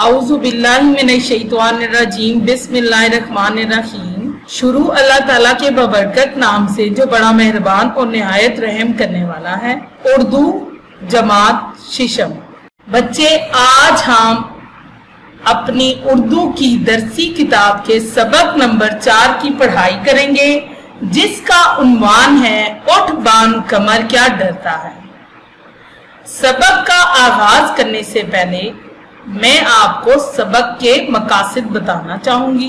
आउजुबिल्लाहिमिनश्शैतानिर्रजीम बिस्मिल्लाहिर्रहमानिर्रहीम शुरू अल्लाह ताला के बबरकत नाम से जो बड़ा मेहरबान और निहायत रहम करने वाला है, उर्दू जमात शिशम। बच्चे, आज हम अपनी उर्दू की दरसी किताब के सबक नंबर चार की पढ़ाई करेंगे, जिसका उन्वान है, उठ बान कमर क्या डरता है। सबक का आगाज़ करने से पहले मैं आपको सबक के मकासद बताना चाहूँगी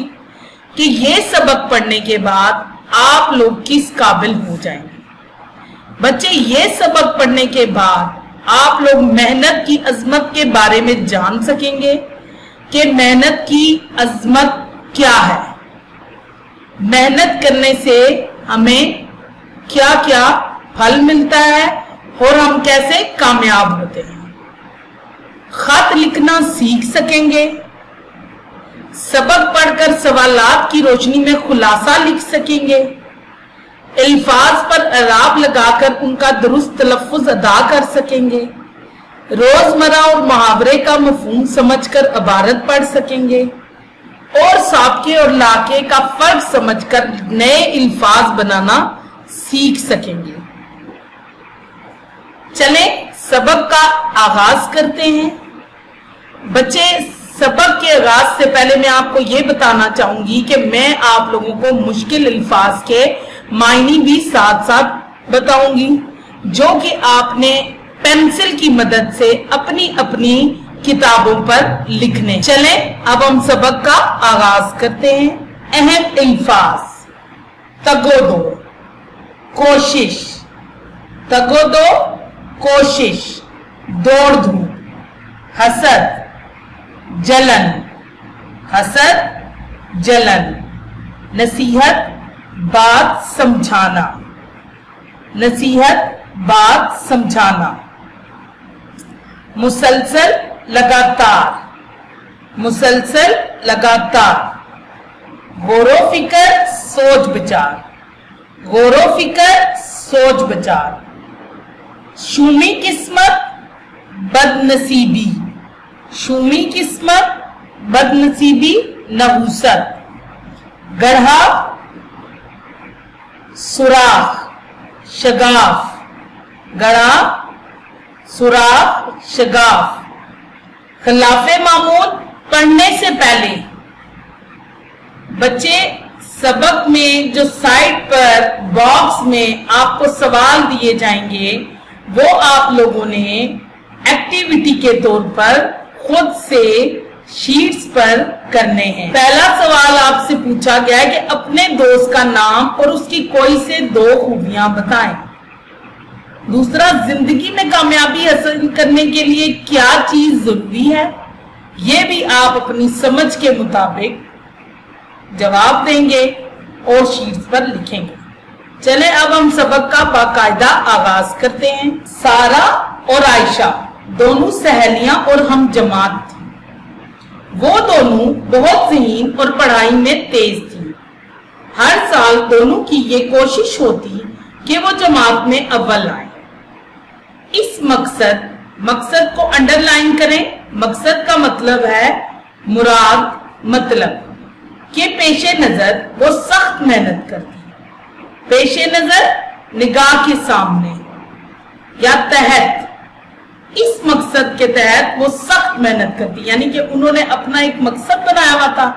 कि ये सबक पढ़ने के बाद आप लोग किस काबिल हो जाएँगे। बच्चे, ये सबक पढ़ने के बाद आप लोग मेहनत की अजमत के बारे में जान सकेंगे कि मेहनत की अजमत क्या है। मेहनत करने से हमें क्या क्या फल मिलता है और हम कैसे कामयाब होते हैं। खत लिखना सीख सकेंगे। सबक पढ़कर सवालात की रोशनी में खुलासा लिख सकेंगे। अल्फाज पर अराब लगाकर उनका दुरुस्त तलफ़ुज अदा कर सकेंगे। रोज़मर्रा और मुहावरे का मफहूम समझकर अबारत पढ़ सकेंगे। और साबके और लाके का फ़र्क समझकर नए अल्फाज बनाना सीख सकेंगे। चले, सबक का आगाज़ करते हैं। बच्चे, सबक के आगाज़ से पहले मैं आपको ये बताना चाहूँगी कि मैं आप लोगों को मुश्किल अल्फाज के मायने भी साथ साथ बताऊँगी, जो कि आपने पेंसिल की मदद से अपनी अपनी किताबों पर लिखने। चले, अब हम सबक का आगाज़ करते हैं। अहम अल्फाज, तगोदो, कोशिश। तगोदो, कोशिश। दौड़ धूप, हसद। जलन, हसद, जलन, नसीहत, बात समझाना। नसीहत, बात समझाना। मुसलसल, लगातार। मुसलसल, लगातार। गौरो फिकर, सोच विचार। गौरो फिकर, सोच विचार। शुमी किस्मत, बदनसीबी। शुमी किस्मत, बदनसीबी, नहूसत। गढ़ा, सुराख, शगाफ। गड़ा सुराख, शगाफ। खिलाफे मामूल पढ़ने से पहले। बच्चे सबक में जो साइट पर बॉक्स में आपको सवाल दिए जाएँगे, वो आप लोगों ने एक्टिविटी के तौर पर खुद से शीट्स पर करने हैं। पहला सवाल आपसे पूछा गया है कि अपने दोस्त का नाम और उसकी कोई से दो खूबियाँ बताएँ। दूसरा, ज़िंदगी में कामयाबी हासिल करने के लिए क्या चीज़ ज़रूरी है? ये भी आप अपनी समझ के मुताबिक जवाब देंगे और शीट्स पर लिखेंगे। चले, अब हम सबक का बाकायदा आगाज़ करते हैं। सारा और आयशा। दोनों सहेलियाँ और हम जमात थी। वो दोनों बहुत जहीन और पढ़ाई में तेज थी। हर साल दोनों की ये कोशिश होती कि वो जमात में अव्वल आए। इस मकसद मकसद को अंडरलाइन करें। मकसद का मतलब है मुराद मतलब के पेशे नज़र वो सख्त मेहनत करती पेशे नज़र निगाह के सामने या तहत इस मकसद के तहत वो सख्त मेहनत करती, यानी कि उन्होंने अपना एक मकसद बनाया हुआ था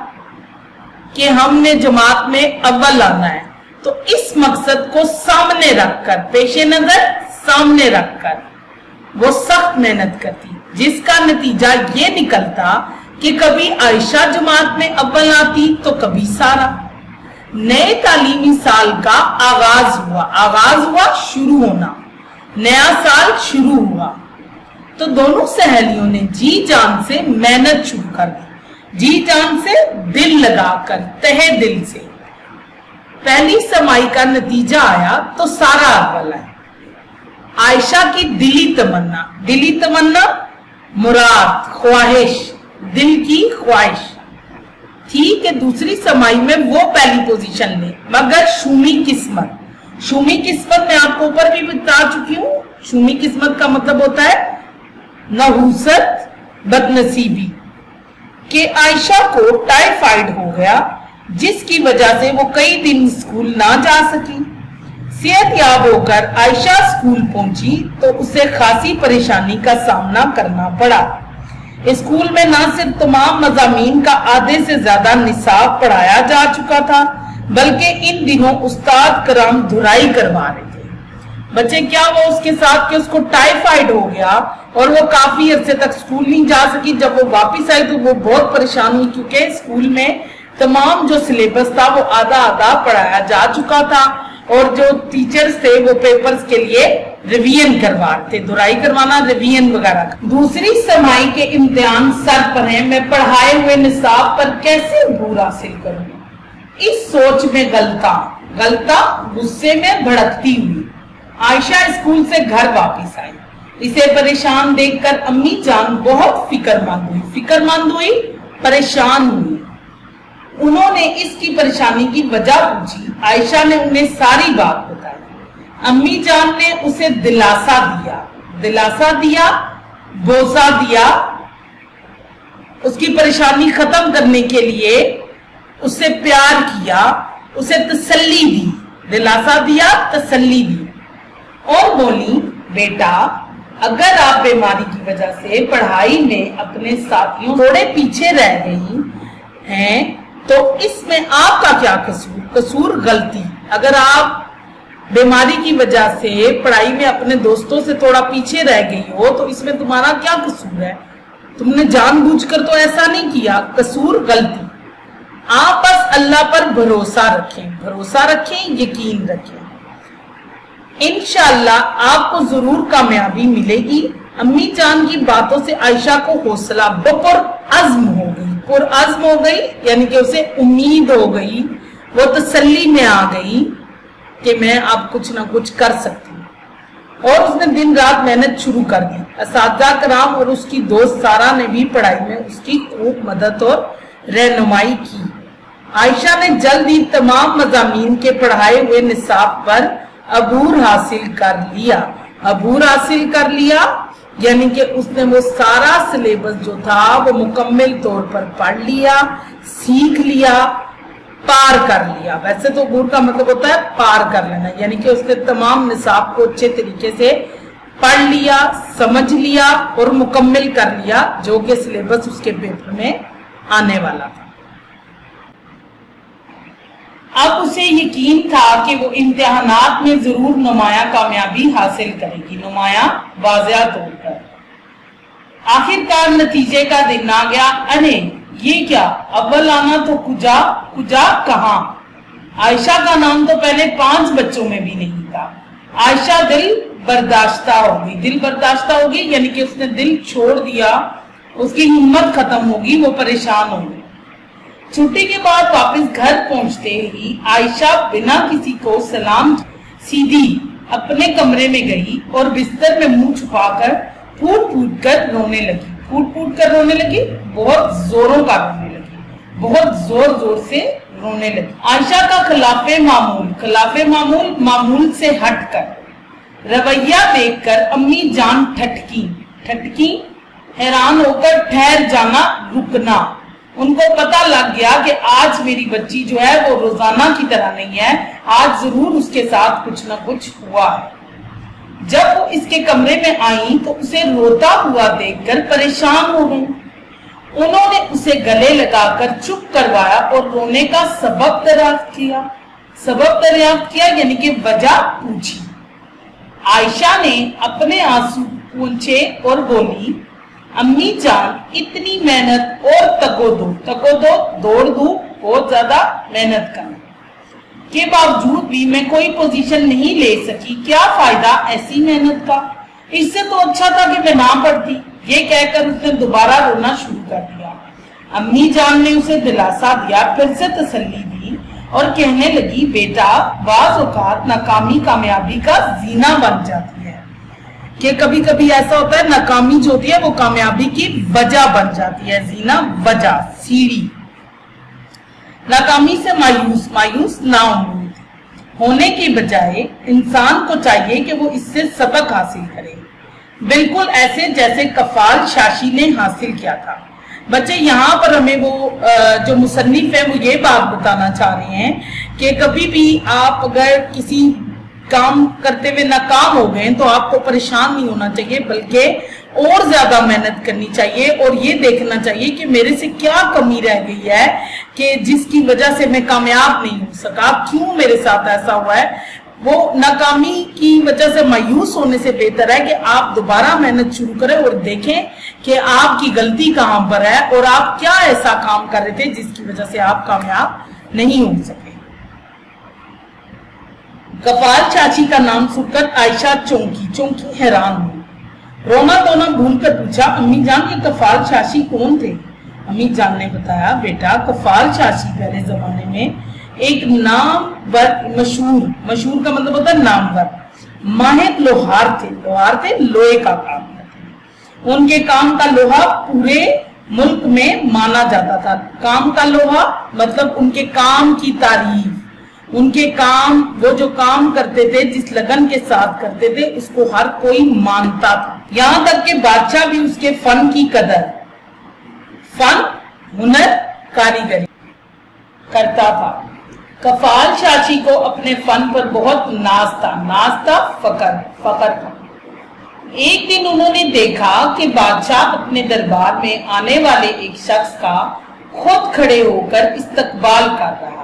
कि हमने जमात में अव्वल आना है। तो इस मकसद को सामने रखकर, पेशे नज़र सामने रखकर वो सख्त मेहनत करती। जिसका नतीजा ये निकलता कि कभी आयशा जमात में अव्वल आती तो कभी सारा। नए तालीमी साल का आगाज़ हुआ आगाज़ हुआ, शुरू होना। नया साल शुरू हुआ। तो दोनों सहेलियों ने जी जान से मेहनत शुरू कर दी। जी जान से दिल लगाकर, तहे दिल से। पहली समाई का नतीजा आया तो सारा अव्वल है। आयशा की दिली तमन्ना। दिली तमन्ना, मुराद, ख्वाहिश। दिल की ख्वाहिश। थी कि दूसरी समाई में वो पहली पोजीशन ले। मगर शुमी किस्मत। शुमी किस्मत मैं आपको ऊपर भी बता चुकी हूँ। शुमी किस्मत का मतलब होता है नहूसत बदनसीबी। के आयशा को टाइफाइड हो गया, जिसकी वजह से वो कई दिन स्कूल ना जा सकी। सेहत याब होकर आयशा स्कूल पहुँची तो उसे खासी परेशानी का सामना करना पड़ा। स्कूल में न सिर्फ़ तमाम मजामीन का आधे से ज़्यादा निसाब पढ़ाया जा चुका था, बल्कि इन दिनों उस्ताद कराम धुराई करवा रहे थे। बच्चे, क्या वो उसके साथ के उसको टाइफाइड हो गया और वो काफ़ी अरसे तक स्कूल नहीं जा सकी। जब वो वापस आई तो वो बहुत परेशान हुई, क्योंकि स्कूल में तमाम जो सिलेबस था, वो आधा आधा पढ़ाया जा चुका था और जो टीचर्स थे, वो पेपर्स के लिए रिवीजन करवा थे, दुराई करवाना रिवीजन वगैरह दूसरी समाई के इम्तिहान सर पर है। मैं पढ़ाए हुए निसाब पर कैसे अबूर हासिल करूँ? इस सोच में गलता गलता गुस्से में भड़कती हुई। आयशा स्कूल से घर वापस आई। इसे परेशान देखकर अम्मी जान बहुत फिक्रमंद हुई। फिक्रमंद हुई, परेशान हुई। उन्होंने इसकी परेशानी की वजह पूछी। आयशा ने उन्हें सारी बात बताई। अम्मी जान ने उसे दिलासा दिया। दिलासा दिया, बोसा दिया। उसकी परेशानी खत्म करने के लिए उससे प्यार किया, उसे तसल्ली दी। दिलासा दिया, तसल्ली दी। और बोली, बेटा अगर आप बीमारी की वजह से पढ़ाई में अपने साथियों थोड़े पीछे रह गई हैं तो इसमें आपका क्या कसूर? कसूर गलती। अगर आप बीमारी की वजह से पढ़ाई में अपने दोस्तों से थोड़ा पीछे रह गई हो तो इसमें तुम्हारा क्या कसूर है? तुमने जानबूझकर तो ऐसा नहीं किया। कसूर गलती। आप बस अल्लाह पर भरोसा रखें। भरोसा रखें, यकीन रखें। इनशाला आपको ज़रूर कामयाबी मिलेगी। अम्मी जान की बातों से आयशा को हौसला बपुर अज्म हो गई। पुर अज्म हो गई, यानी कि उसे उम्मीद हो गई, वो तसल्ली में आ गई कि मैं अब कुछ ना कुछ कर सकती हूँ। और उसने दिन रात मेहनत शुरू कर दी। इस कराम और उसकी दोस्त सारा ने भी पढ़ाई में उसकी खूब मदद और रहनुमाई की। आयशा ने जल्द ही तमाम मजामी के पढ़ाए हुए निसाब पर अबूर हासिल कर लिया। अबूर हासिल कर लिया, यानी कि उसने वो सारा सिलेबस जो था, वो मुकम्मल तौर पर पढ़ लिया, सीख लिया, पार कर लिया। वैसे तो अबूर का मतलब होता है पार कर लेना, यानी कि उसने तमाम निसाब को अच्छे तरीके से पढ़ लिया, समझ लिया और मुकम्मल कर लिया, जो कि सिलेबस उसके पेपर में आने वाला था। अब उसे यकीन था कि वो इम्तिहानात में ज़रूर नुमाया कामयाबी हासिल करेगी। नुमाया वाजिया तौर पर। आखिरकार नतीजे का दिन आ गया। अरे, ये क्या? अव्वल आना तो कुजा कुजा कहा? आयशा का नाम तो पहले पाँच बच्चों में भी नहीं था। आयशा दिल बर्दाश्ता हो गई दिल बर्दाश्ता होगी, यानी कि उसने दिल छोड़ दिया। उसकी हिम्मत खत्म होगी, वो परेशान होगी। छुट्टी के बाद वापस घर पहुँचते ही आयशा बिना किसी को सलाम सीधी अपने कमरे में गई और बिस्तर में मुँह छुपाकर फूट फूट कर रोने लगी। फूट फूट कर रोने लगी, बहुत जोरों का रोने लगी, बहुत ज़ोर ज़ोर से रोने लगी। आयशा का खिलाफे मामूल खिलाफे मामूल मामूल से हटकर, रवैया देखकर अम्मी जान ठटकी ठटकी, हैरान होकर ठहर जाना, रुकना। उनको पता लग गया कि आज मेरी बच्ची जो है वो रोज़ाना की तरह नहीं है। आज ज़रूर उसके साथ कुछ ना कुछ हुआ है। जब वो इसके कमरे में आई तो उसे रोता हुआ देखकर परेशान हो गई। उन्होंने उसे गले लगाकर चुप करवाया और रोने का सबब दरियाफ्त किया। सबब दरियाफ्त किया यानी कि वजह पूछी। आयशा ने अपने आँसू पूछे और बोली अम्मी जान, इतनी मेहनत और तको दो। तको दो, दौड़ दू, बहुत ज़्यादा मेहनत कर के बावजूद भी मैं कोई पोजीशन नहीं ले सकी। क्या फ़ायदा ऐसी मेहनत का? इससे तो अच्छा था कि मैं ना पढ़ती। ये कहकर उसने दोबारा रोना शुरू कर दिया। अम्मी जान ने उसे दिलासा दिया, फिर से तसल्ली दी और कहने लगी, बेटा, बाज औकात नाकामी कामयाबी का जीना बन जाती है। कि कभी कभी ऐसा होता है, नाकामी जो होती है, वो कामयाबी की वजह बन जाती है, जीना वजह, सीढ़ी। नाकामी से मायूस मायूस ना उम्मीद होने के बजाय इंसान को चाहिए कि वो इससे सबक हासिल करे। बिल्कुल ऐसे जैसे कफाल शाशी ने हासिल किया था। बच्चे, यहाँ पर हमें वो जो मुसन्निफ है, वो ये बात बताना चाह रहे हैं कि कभी भी आप अगर किसी काम करते हुए नाकाम हो गए तो आपको परेशान नहीं होना चाहिए, बल्कि और ज़्यादा मेहनत करनी चाहिए और ये देखना चाहिए कि मेरे से क्या कमी रह गई है कि जिसकी वजह से मैं कामयाब नहीं हो सका। क्यों मेरे साथ ऐसा हुआ है? वो नाकामी की वजह से मायूस होने से बेहतर है कि आप दोबारा मेहनत शुरू करें और देखें कि आपकी गलती कहाँ पर है और आप क्या ऐसा काम कर रहे थे जिसकी वजह से आप कामयाब नहीं हो सके। कपाल चाची का नाम सुनकर आयशा चौंकी चौंकी हैरान हुई। रोना धोना भूल कर पूछा, अम्मी जान, ये कफाल चाची कौन थे? अम्मी जान ने बताया, बेटा कफाल चाची पहले जमाने में एक नाम वर मशहूर मशहूर का मतलब होता है नामवर। माहिर लोहार थे लोहार थे, लोहे का काम करते उनके काम का लोहा पूरे मुल्क में माना जाता था। काम का लोहा मतलब उनके काम की तारीफ़। उनके काम, वो जो काम करते थे, जिस लगन के साथ करते थे, उसको हर कोई मानता था। यहाँ तक के बादशाह भी उसके फन की कदर, फन, हुनर, कारीगरी करता था। कफाल चाची को अपने फन पर बहुत नाज था। नाज था फकर फकर था एक दिन उन्होंने देखा कि बादशाह अपने दरबार में आने वाले एक शख्स का खुद खड़े होकर इस्तकबाल कर रहा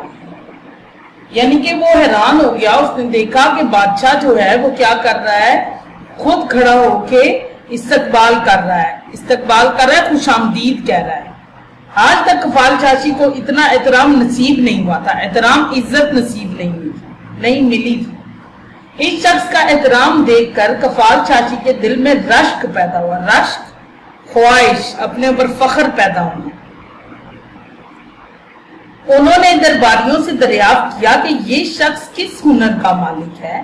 यानी कि वो हैरान हो गया उसने देखा कि बादशाह जो है वो क्या कर रहा है? खुद खड़ा होके इस्तकबाल कर रहा है। इस्तकबाल कर रहा है, खुश आमदीद कह रहा है। आज तक कफाल चाची को इतना एहतराम नसीब नहीं हुआ था। एहतराम, इज़्ज़त नसीब नहीं हुई नहीं मिली थी। इस शख्स का एहतराम देखकर कफाल चाची के दिल में रश्क पैदा हुआ, रश्क, ख्वाहिश, अपने ऊपर फख्र पैदा हुआ उन्होंने दरबारियों से दरियाफ्त किया कि ये शख्स किस हुनर का मालिक है,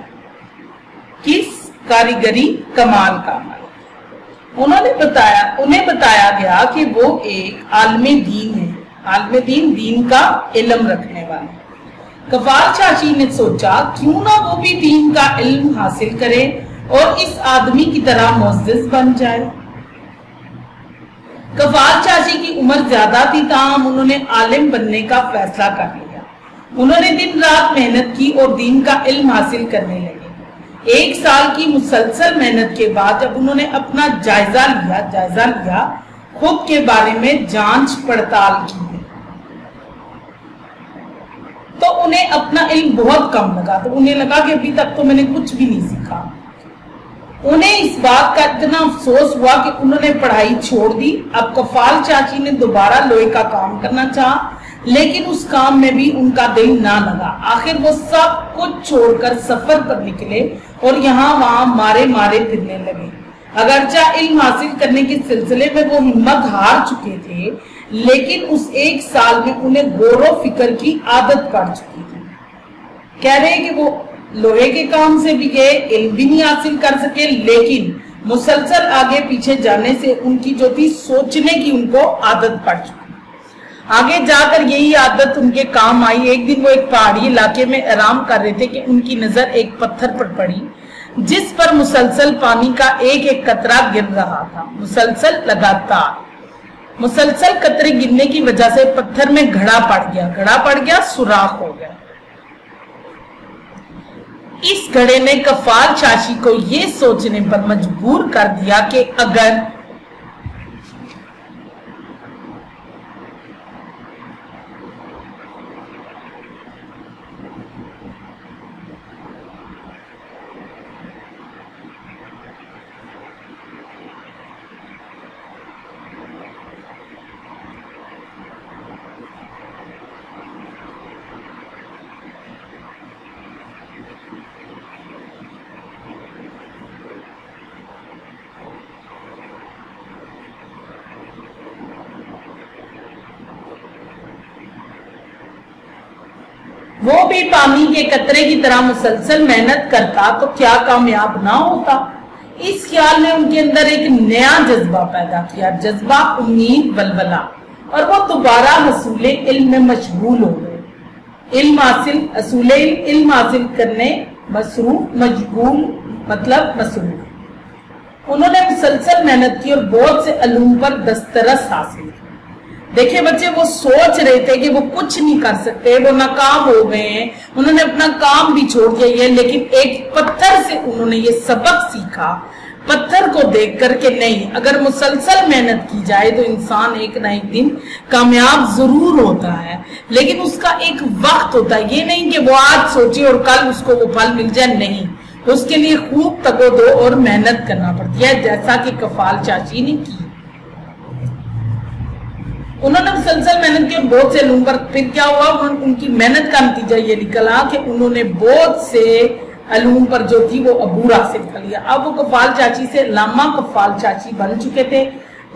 किस कारीगरी कमाल का मालिक उन्होंने बताया, उन्हें बताया गया कि वो एक आलमी दीन है। आलमी दीन दीन का इलम रखने वाले कफाल चाची ने सोचा, क्यों ना वो भी दीन का इल्म हासिल करे और इस आदमी की तरह मोजिज बन जाए। कफाल चाची की उम्र ज़्यादा थी ताम उन्होंने आलिम बनने का फैसला कर लिया। उन्होंने दिन रात मेहनत की और दीन का इल्म हासिल करने लगे। एक साल की मुसलसल मेहनत के बाद जब उन्होंने अपना जायजा लिया जायजा लिया, खुद के बारे में जाँच पड़ताल की। तो उन्हें अपना इल्म बहुत कम लगा तो उन्हें लगा कि अभी तक तो मैंने कुछ भी नहीं सीखा। उन्हें इस बात का इतना अफसोस हुआ कि उन्होंने पढ़ाई छोड़ दी। अब कफाल चाची ने दोबारा लोहे का काम करना चाहा, लेकिन उस काम में भी उनका दिल ना लगा। आखिर वो सब कुछ छोड़कर सफ़र पर निकले और यहाँ वहाँ मारे मारे फिरने लगे। अगरचा इल्म हासिल करने के सिलसिले में वो हिम्मत हार चुके थे, लेकिन उस एक साल में उन्हें गौरव फ़िक्र की आदत पड़ चुकी थी। कह रहे कि वो लोहे के काम से भी गए, इल्म भी नहीं हासिल कर सके, लेकिन मुसलसल आगे पीछे जाने से उनकी जो थी सोचने की उनको आदत पड़ चुकी। आगे जाकर यही आदत उनके काम आई। एक दिन वो एक पहाड़ी इलाके में आराम कर रहे थे कि उनकी नज़र एक पत्थर पर पड़ी, जिस पर मुसलसल पानी का एक एक कतरा गिर रहा था। मुसलसल लगातार। मुसलसल कतरे गिरने की वजह से पत्थर में घड़ा पड़ गया। घड़ा पड़ गया, सुराख हो गया। इस घड़े ने कफाल चाची को ये सोचने पर मजबूर कर दिया कि अगर वो भी पानी के कतरे की तरह मुसलसल मेहनत करता तो क्या कामयाब ना होता? इस ख्याल ने उनके अंदर एक नया जज्बा पैदा किया, जज्बा उम्मीद बलबला और वो दोबारा हसूल इल्म में मशगूल हो गए। इल्म हासिल असूल इल्म हासिल करने मसरूफ मजबूल मतलब मसरूफ उन्होंने मुसलसल मेहनत की और बहुत से अलूम पर दस्तरस हासिल की देखिए बच्चे, वो सोच रहे थे कि वो कुछ नहीं कर सकते, वो नाकाम हो गए हैं। उन्होंने अपना काम भी छोड़ दिया है लेकिन एक पत्थर से उन्होंने ये सबक सीखा। पत्थर को देख करके नहीं, अगर मुसलसल मेहनत की जाए तो इंसान एक ना एक दिन कामयाब ज़रूर होता है। लेकिन उसका एक वक्त होता है, ये नहीं कि वो आज सोचे और कल उसको वो फल मिल जाए, नहीं। उसके लिए खूब तगो दो और मेहनत करना पड़ती है, जैसा कि कफाल चाची ने की उन्होंने मुसलसल मेहनत की बहुत से लूम पर फिर क्या हुआ उनकी मेहनत का नतीजा ये निकला कि उन्होंने बहुत से अलूम पर जो थी वो अबूरा से कर लिया। अब वो कफाल चाची से, लामा कफाल चाची बन चुके थे।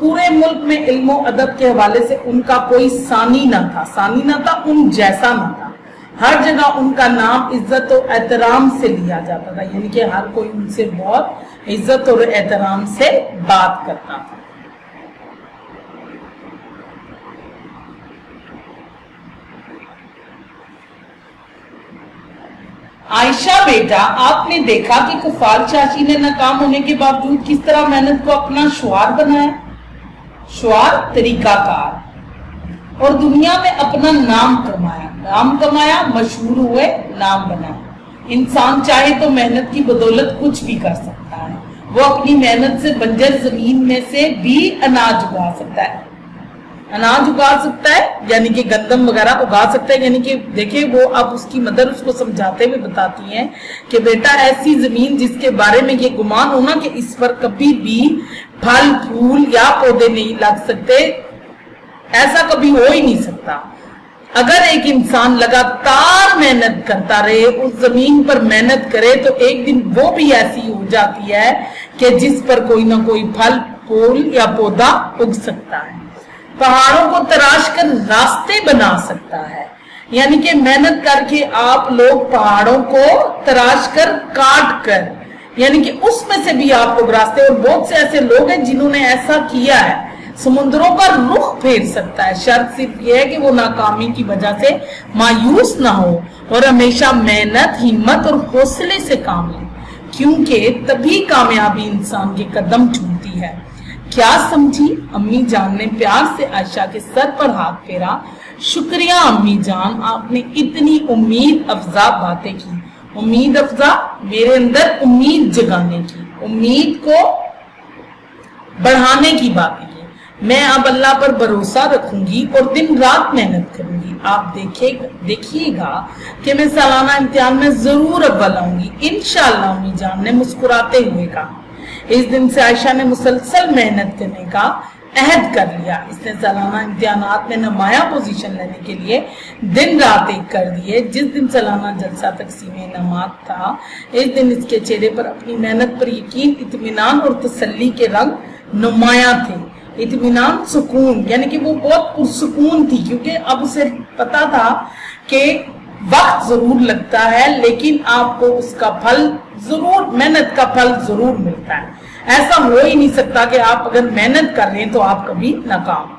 पूरे मुल्क में इल्मो अदब के हवाले से उनका कोई सानी ना था। सानी ना था, उन जैसा ना था। हर जगह उनका नाम इज़्ज़त और एहतराम से लिया जाता था। यानी कि हर कोई उनसे बहुत इज़्ज़त और एहतराम से बात करता था। आयशा बेटा, आपने देखा कि कुफाल चाची ने नाकाम होने के बावजूद किस तरह मेहनत को अपना शुआर बनाया? शुआर तरीकाकार। और दुनिया में अपना नाम कमाया। नाम कमाया, मशहूर हुए, नाम बनाया इंसान चाहे तो मेहनत की बदौलत कुछ भी कर सकता है। वो अपनी मेहनत से बंजर ज़मीन में से भी अनाज उगा सकता है। अनाज उगा सकता है, यानी कि गंदम वगैरह उगा सकता है, यानी कि देखिए वो अब उसकी मदर उसको समझाते हुए बताती हैं कि बेटा ऐसी ज़मीन जिसके बारे में ये गुमान होना कि इस पर कभी भी फल, फूल या पौधे नहीं लग सकते, ऐसा कभी हो ही नहीं सकता। अगर एक इंसान लगातार मेहनत करता रहे, उस ज़मीन पर मेहनत करे तो एक दिन वो भी ऐसी हो जाती है कि जिस पर कोई ना कोई फल, फूल या पौधा उग सकता है। पहाड़ों को तराश कर रास्ते बना सकता है। यानी कि मेहनत करके आप लोग पहाड़ों को तराश कर काट कर, यानी कि उसमें से भी आप लोग रास्ते, और बहुत से ऐसे लोग हैं जिन्होंने ऐसा किया है। समुद्रों का रुख फेर सकता है। शर्त सिर्फ़ यह है कि वो नाकामी की वजह से मायूस ना हो, और हमेशा मेहनत, हिम्मत और हौसले से काम ले, क्योंकि तभी कामयाबी इंसान के कदम चूमती है। क्या समझी? अम्मी जान ने प्यार से आयशा के सर पर हाथ फेरा। शुक्रिया, अम्मी जान, आपने इतनी उम्मीद अफजा बातें की। उम्मीद अफजा मेरे अंदर उम्मीद जगाने की। उम्मीद को बढ़ाने की बातें की। मैं अब अल्लाह पर भरोसा रखूँगी और दिन रात मेहनत करूँगी। आप देखे, देखिएगा कि मैं सालाना इम्तिहान में ज़रूर अव्वल आऊँगी। इनशाला अम्मी जान ने मुस्कुराते हुए कहा। इस दिन से आयशा ने मुसलसल मेहनत करने का अहद कर लिया। इसने सालाना इम्तिहान में नमाया पोजीशन लेने के लिए दिन रात एक कर दिए। जिस दिन सालाना जलसा तकसीम नमाज़ था, इस दिन इसके चेहरे पर अपनी मेहनत पर यकीन इतमान और तसल्ली के रंग नुमाया थे। इतमान सुकून, यानी कि वो बहुत पुरसकून थी, क्योंकि अब उसे पता था कि वक्त ज़रूर लगता है, लेकिन आपको उसका फल ज़रूर, मेहनत का फल ज़रूर मिलता है। ऐसा हो ही नहीं सकता कि आप अगर मेहनत कर रहे हैं तो आप कभी नाकाम।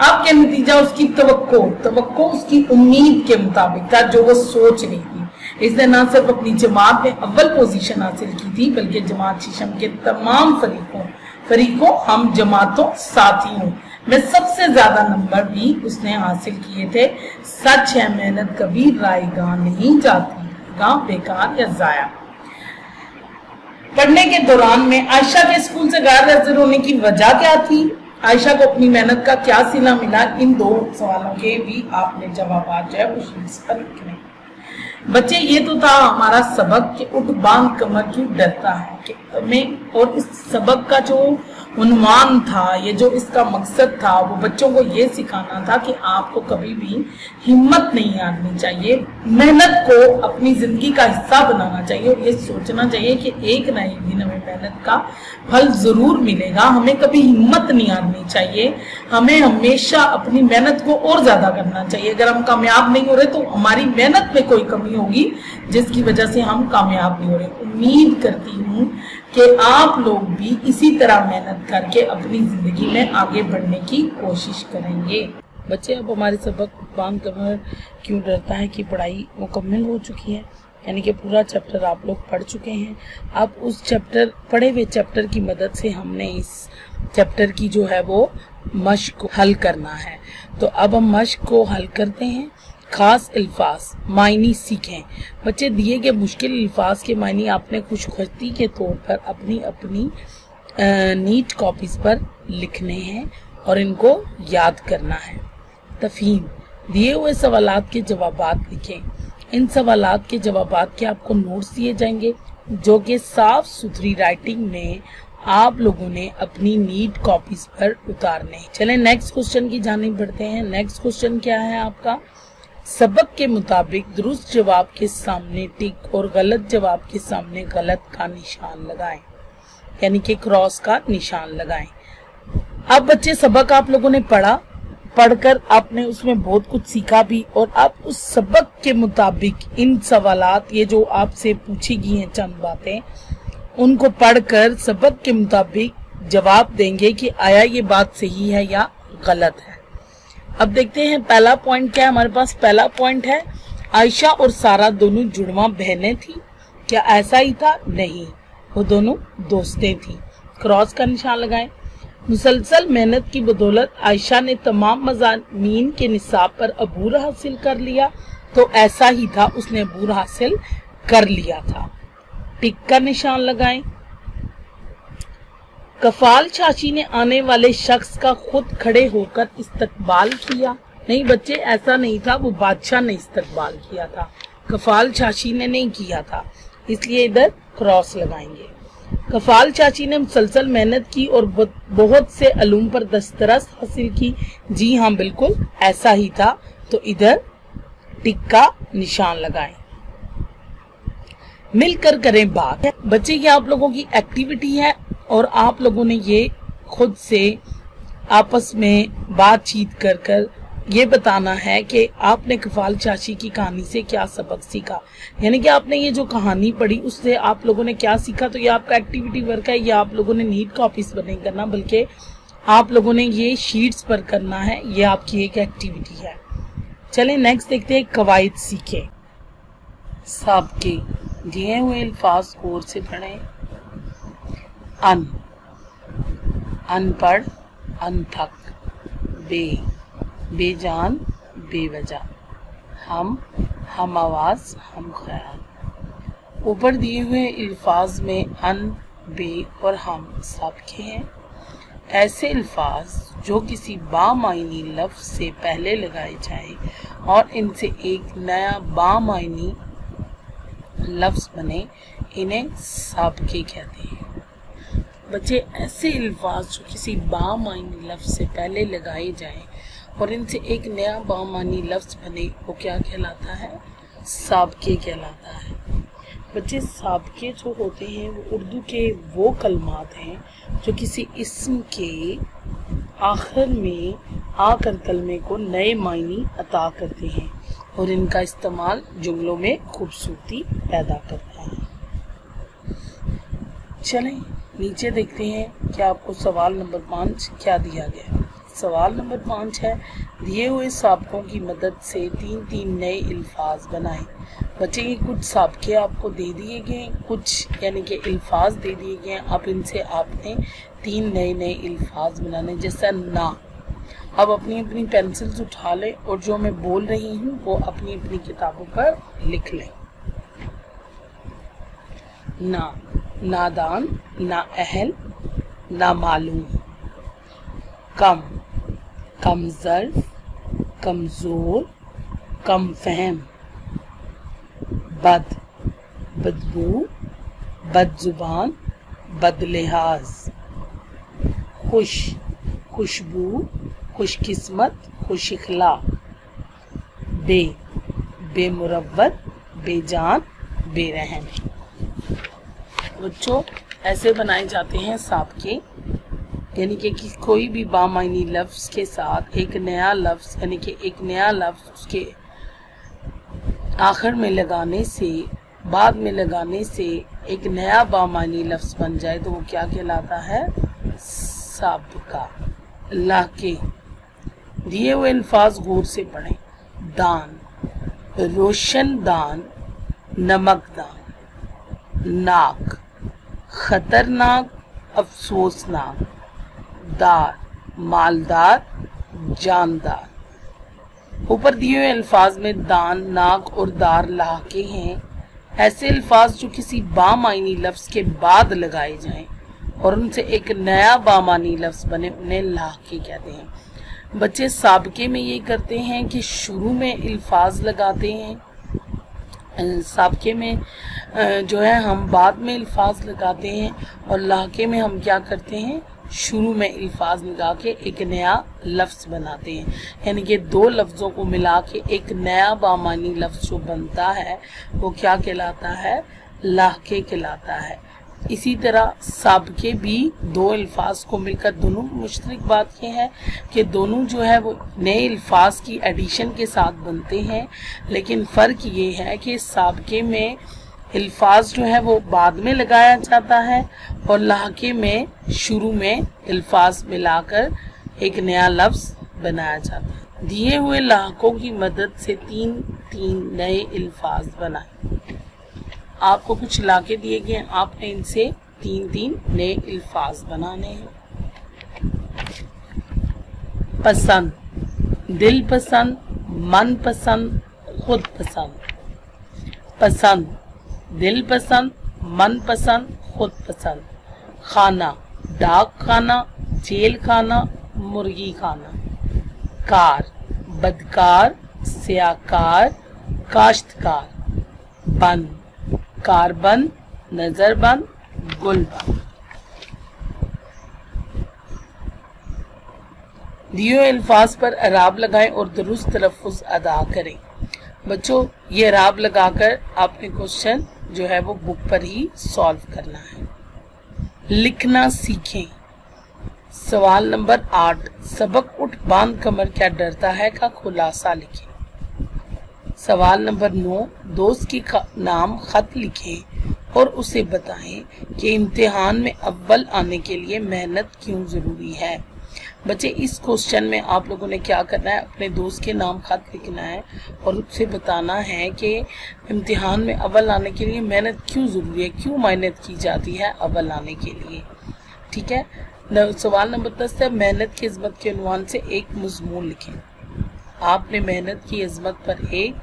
आपके नतीजा उसकी तवक्को तवक्को उसकी उम्मीद के मुताबिक था, जो वो सोच रही थी। इसने ना सिर्फ़ अपनी जमात में अव्वल पोजीशन हासिल की थी, बल्कि जमात शीशम के तमाम फरीकों फरीकों, हम जमातों साथियों में सबसे ज़्यादा नंबर भी उसने हासिल किए थे। सच है, मेहनत कभी रायगा नहीं जाती। गाँव बेकार या जाया। पढ़ने के दौरान में आयशा के स्कूल से गैर हाजिर होने की वजह क्या थी? आयशा को अपनी मेहनत का क्या सिला मिला? इन दो सवालों के भी आपने जवाब जो है शीट्स पर लिखने बच्चे, ये तो था हमारा सबक कि उठ बाँध कमर क्यों डरता है कि और इस सबक का जो उन्वान था, ये जो इसका मकसद था, वो बच्चों को ये सिखाना था कि आपको कभी भी हिम्मत नहीं हारनी चाहिए। मेहनत को अपनी ज़िंदगी का हिस्सा बनाना चाहिए और ये सोचना चाहिए कि एक ना एक दिन हमें मेहनत का फल ज़रूर मिलेगा। हमें कभी हिम्मत नहीं हारनी चाहिए। हमें हमेशा अपनी मेहनत को और ज़्यादा करना चाहिए। अगर हम कामयाब नहीं हो रहे तो हमारी मेहनत में कोई कमी होगी, जिसकी वजह से हम कामयाब नहीं हो रहे। उम्मीद करती हूँ कि आप लोग भी इसी तरह मेहनत करके अपनी ज़िंदगी में आगे बढ़ने की कोशिश करेंगे। बच्चे, अब हमारे सबक बाँध कमर क्यों डरता है कि पढ़ाई मुकम्मल हो चुकी है? यानी कि पूरा चैप्टर आप लोग पढ़ चुके हैं। अब उस चैप्टर पढ़े हुए चैप्टर की मदद से हमने इस चैप्टर की जो है वो मश्क हल करना है। तो अब हम मश्क को हल करते हैं। खास अल्फाज, मायनी सीखें। बच्चे, दिए गए मुश्किल अल्फाज के मायनी आपने खुशती के तौर पर अपनी अपनी नीट कॉपीज पर लिखने हैं और इनको याद करना है। तफहीम, दिए हुए सवाल के जवाब लिखें। इन सवाल के जवाब के आपको नोट्स दिए जाएँगे, जो कि साफ़ सुथरी राइटिंग में आप लोगों ने अपनी नीट कॉपीज पर उतारने चले नेक्स्ट क्वेश्चन की जानी बढ़ते हैं। नेक्स्ट क्वेश्चन क्या है आपका? सबक के मुताबिक दुरुस्त जवाब के सामने टिक और गलत जवाब के सामने गलत का निशान लगाएँ। यानी कि क्रॉस का निशान लगाएँ। अब बच्चे, सबक आप लोगों ने पढ़ा, पढ़कर आपने उसमें बहुत कुछ सीखा भी और आप उस सबक के मुताबिक इन सवालात, ये जो आपसे पूछी गई हैं चंद बातें, उनको पढ़कर सबक के मुताबिक जवाब देंगे कि आया ये बात सही है या गलत है। अब देखते हैं, पहला पॉइंट क्या है हमारे पास? पहला पॉइंट है, आयशा और सारा दोनों जुड़वा बहनें थी। क्या ऐसा ही था? नहीं। वो दोनों दोस्तें थी। क्रॉस का निशान लगाएँ। मुसलसल मेहनत की बदौलत आयशा ने तमाम मजामीन के निसाब पर अबूर हासिल कर लिया तो ऐसा ही था उसने अबूर हासिल कर लिया था। टिक का निशान लगाएँ। कफाल चाची ने आने वाले शख्स का खुद खड़े होकर इस्तकबाल किया। नहीं बच्चे, ऐसा नहीं था, वो बादशाह ने इस्तकबाल किया था। कफाल चाची ने नहीं किया था। इसलिए इधर क्रॉस लगाएँगे। कफाल चाची ने मुसलसल मेहनत की और बहुत से अलूम पर दस्तरस हासिल की। जी हाँ बिल्कुल, ऐसा ही था। तो इधर टिक का निशान लगाएँ। मिलकर करें बात। बच्चे की आप लोगों की एक्टिविटी है और आप लोगों ने ये खुद से आपस में बातचीत कर कर ये बताना है कि आपने कफाल चाची की कहानी से क्या सबक सीखा? यानी कि आपने ये जो कहानी पढ़ी, उससे आप लोगों ने क्या सीखा? तो ये आपका एक्टिविटी वर्क है, ये आप लोगों ने नीट कॉपीज पर नहीं करना, बल्कि आप लोगों ने ये शीट्स पर करना है, ये आपकी एक एक्टिविटी है। चले नेक्स्ट देखते हैं, कवायद सीखे। सबके दिए हुए अल्फाज गौर से पढ़े। अन। अनपढ़ अनथक बे। बेजान, बेवजह। हम हम आवाज़, हम ख्याल। ऊपर दिए हुए अल्फाज में अन, बे और हम सब के हैं। ऐसे अल्फाज जो किसी बामायनी लफ्ज से पहले लगाए जाए और इनसे एक नया बामायनी लफ्ज बने, इन्हें साबके कहते हैं। बच्चे, ऐसे अल्फाज जो किसी बामायनी लफ्ज से पहले लगाए जाए और इनसे एक नया बामानी लफ्ज बने, वो क्या कहलाता है? सबके कहलाता है। बच्चे, सबके जो होते हैं, वो उर्दू के वो कलमात हैं, जो किसी इसम के आखिर में आकर कलमे को नए मायनी अता करते हैं और इनका इस्तेमाल जुमलों में खूबसूरती पैदा करता है। चलें, नीचे देखते हैं कि आपको सवाल नंबर पाँच क्या दिया गया। सवाल नंबर पाँच है, दिए हुए सबकों की मदद से तीन तीन नए अल्फाज बनाएँ। बच्चे ये कुछ सबके आपको दे दिए गए कुछ यानी कि अल्फाज दे दिए गए अब इनसे आपने तीन नए नए अल्फाज बनाने, जैसा ना। अब अपनी अपनी पेंसिल्स उठा लें और जो मैं बोल रही हूँ, वो अपनी अपनी किताबों पर लिख लें। ना, नादान, ना अहल, ना मालूम। कम कम जर्फ, कमज़ोर, कम फहम। बद, बदबू, बदजुबान, बदलिहाज। खुश, खुशबू, खुशकिस्मत खुश इखला बे बेमुरवत बेजान, बेरहम। बच्चों, ऐसे बनाए जाते हैं सांप के यानी कि, कोई भी बामायनी लफ्ज़ के साथ एक नया लफ्ज़ यानी कि एक नया लफ्ज़ उसके आखिर में लगाने से बाद में लगाने से एक नया बामानी लफ्ज़ बन जाए तो वो क्या कहलाता है? सबका। अल्लाह के दिए हुए अल्फाज गौर से पढ़ें। दान। रोशन दान नमकदार नाक। खतरनाक अफसोसनाक। दार, मालदार, जानदार। ऊपर दिए हुए अल्फाज में दान नाक और दार लाके हैं। ऐसे अल्फाज जो किसी बामायनी लफ्ज के बाद लगाए जाएँ और उनसे एक नया बामानी लफ्ज बने, उन्हें लाके कहते हैं। बच्चे सबके में ये करते हैं कि शुरू में अल्फाज लगाते हैं। सबके में जो है हम बाद में अल्फाज लगाते हैं और लाके में हम क्या करते हैं? शुरू में अल्फाज मिला के एक नया लफ्ज बनाते हैं। यानी कि दो लफ्ज़ों को मिला के एक नया बामानी लफ्ज जो बनता है, वो क्या कहलाता है? लाके कहलाता है। इसी तरह सबके भी दो अल्फाज को मिलकर दोनों मुश्तरक बात ये है कि दोनों जो है वो नए अल्फाज की एडिशन के साथ बनते हैं। लेकिन फ़र्क ये है कि सबके में अल्फाज जो है वो बाद में लगाया जाता है और लहके में, शुरू में अल्फाज मिलाकर एक नया लफ्ज बनाया जाता है। दिए हुए लाहकों की मदद से तीन तीन नए अल्फाज बनाए। आपको कुछ लाके दिए गए हैं। आपने इनसे तीन तीन नए अल्फाज बनाने हैं। पसंद दिल पसंद मन पसंद खुद पसंद पसंद दिल पसंद मन पसंद खुद पसंद खाना, डाक खाना, जेल खाना, मुर्गी खाना। कार, बदकार, सियाकार, काश्तकार। बंद कार बंद नज़र बंद गुल बंद दियो अल्फाज पर अराब लगाएँ और दुरुस्त तलफ़ अदा करें। बच्चों, ये अराब लगाकर आपने क्वेश्चन जो है वो बुक पर ही सॉल्व करना है। लिखना सीखें। सवाल नंबर आठ, सबक उठ बाँध कमर, क्या डरता है का खुलासा लिखें। सवाल नंबर नौ, दोस्त की नाम खत लिखें और उसे बताएँ कि इम्तिहान में अव्वल आने के लिए मेहनत क्यों ज़रूरी है। बच्चे, इस क्वेश्चन में आप लोगों ने क्या करना है? अपने दोस्त के नाम खत लिखना है और उससे बताना है कि इम्तिहान में अव्वल आने के लिए मेहनत क्यों ज़रूरी है? क्यों मेहनत की जाती है अव्वल आने के लिए? ठीक है? सवाल नंबर दस है, मेहनत की इज्मत के अनुमान से एक मजमून लिखें। आपने मेहनत की इज्मत पर एक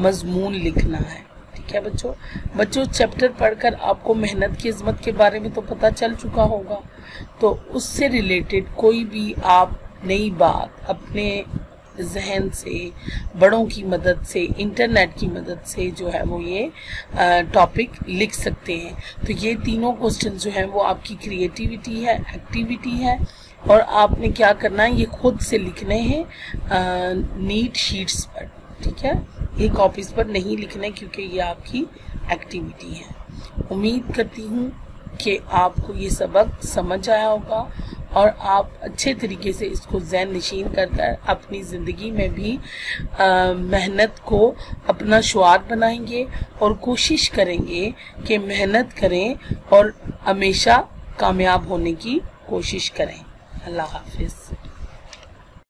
मजमून लिखना है। ठीक है बच्चों बच्चों चैप्टर पढ़कर आपको मेहनत की इज्मत के बारे में तो पता चल चुका होगा। तो उससे रिलेटेड कोई भी आप नई बात अपने जहन से, बड़ों की मदद से इंटरनेट की मदद से जो है वो ये टॉपिक लिख सकते हैं। तो ये तीनों क्वेश्चन जो है वो आपकी क्रिएटिविटी है एक्टिविटी है, और आपने क्या करना है, ये खुद से लिखने हैं नीट शीट्स पर। ठीक है? ये कॉपीज पर नहीं लिखने क्योंकि ये आपकी एक्टिविटी है। उम्मीद करती हूँ कि आपको ये सबक समझ आया होगा और आप अच्छे तरीके से इसको जैन नशीन कर कर अपनी ज़िंदगी में भी मेहनत को अपना शुआर बनाएँगे और कोशिश करेंगे कि मेहनत करें और हमेशा कामयाब होने की कोशिश करें। अल्लाह हाफिज़।